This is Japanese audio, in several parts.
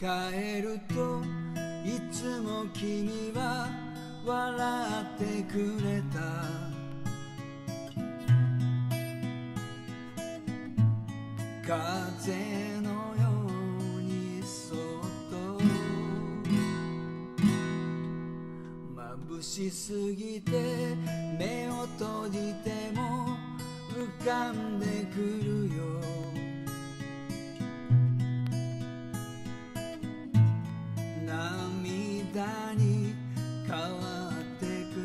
返るといつも君は笑ってくれた。風のようにそっと。眩しすぎて目を閉じても浮かんでくるよ。涙に変わってく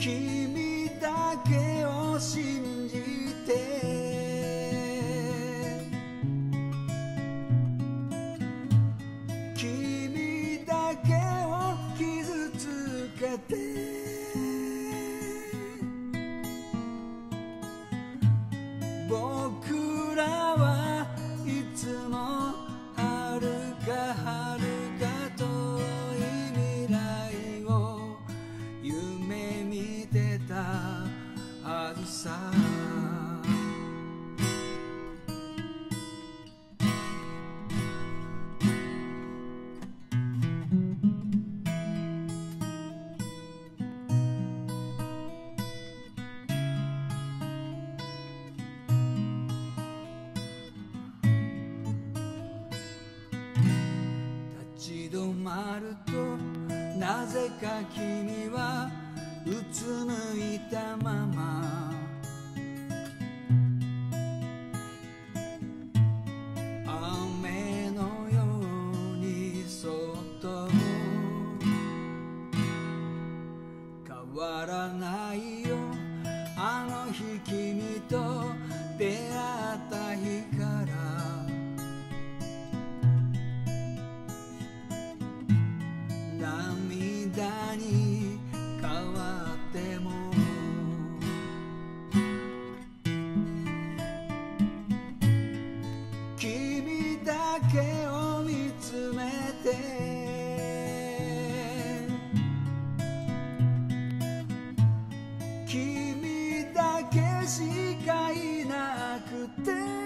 君だけを信じて君だけを傷つけて僕らはさ。立ち止まるとなぜか君はうつむいたまま。て。君だけしかいなくて。